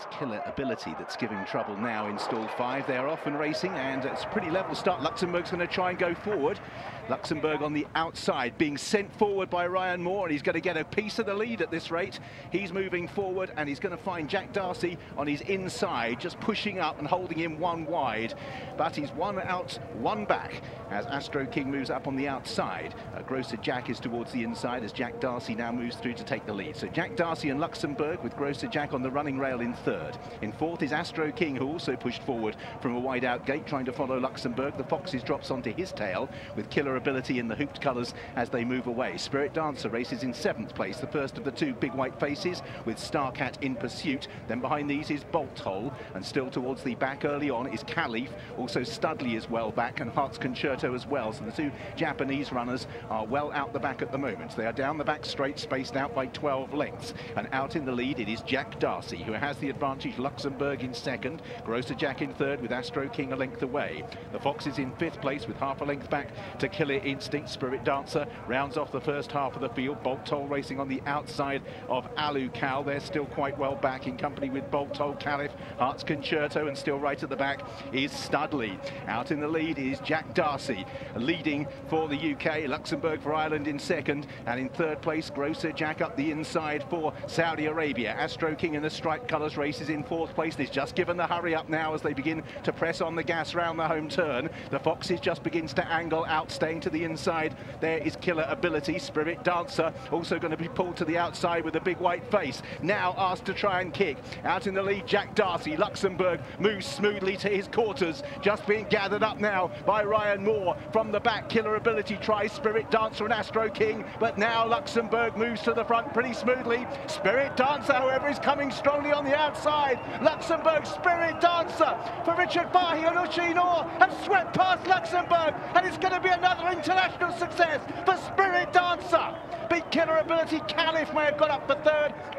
It's killer ability that's giving trouble now in stall five. They're off and racing, and it's a pretty level start. Luxembourg's going to try and go forward. Luxembourg on the outside, being sent forward by Ryan Moore, and he's going to get a piece of the lead at this rate. He's moving forward, and he's going to find Jack Darcy on his inside, just pushing up and holding him one wide. But he's one out, one back, as Astro King moves up on the outside. Uh, Grosser Jack is towards the inside, as Jack Darcy now moves through to take the lead. So Jack Darcy and Luxembourg, with Grosser Jack on the running rail in third. In fourth is Astro King, who also pushed forward from a wide out gate, trying to follow Luxembourg. The Foxes drops onto his tail, with killer ability in the hooped colours as they move away. Spirit Dancer races in seventh place, the first of the two big white faces, with Starcat in pursuit. Then behind these is Bolt Hole, and still towards the back early on is Caliph. Also Studley is well back, and Hearts Concerto as well. So the two Japanese runners are well out the back at the moment. They are down the back straight, spaced out by 12 lengths. And out in the lead, it is Jack Darcy, who has the advantage. Luxembourg in second, Grosser Jack in third, with Astro King a length away. The Foxes in fifth place, with half a length back to Killer Instinct. Spirit Dancer rounds off the first half of the field. Bolt Toll racing on the outside of Alu Cal. They're still quite well back in company with Bolt Toll, Caliph, Hearts Concerto, and still right at the back is Studley. Out in the lead is Jack Darcy, leading for the UK. Luxembourg for Ireland in second, and in third place, Grosser Jack up the inside for Saudi Arabia. Astro King in the striped colours races in fourth place. He's just given the hurry up now as they begin to press on the gas round the home turn. The Foxes just begins to angle out, staying to the inside. There is killer ability. Spirit Dancer also going to be pulled to the outside with a big white face. Now asked to try and kick. Out in the lead, Jack Darcy. Luxembourg moves smoothly to his quarters. Just being gathered up now by Ryan Moore. From the back, killer ability tries Spirit Dancer and Astro King. But now Luxembourg moves to the front pretty smoothly. Spirit Dancer, however, is coming strongly on the outside. Luxembourg, Spirit Dancer for Richard Fahey and Oisin Orr have swept past Luxembourg. And it's going to be another international success for Spirit Dancer. Big killer ability. Caliph may have got up third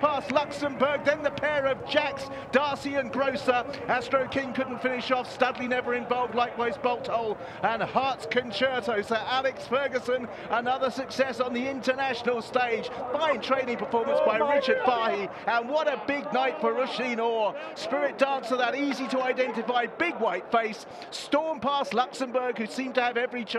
past Luxembourg. Then the pair of Jacks, Darcy and Grosser. Astro King couldn't finish off. Studley never involved. Likewise, Bolt Hole and Hearts Concerto. So Alex Ferguson, another success on the international stage. Fine training performance by oh Richard Fahey, And what a big night for Oisin Orr. Spirit Dancer, that easy to identify big white face. Storm past Luxembourg, who seemed to have every chance.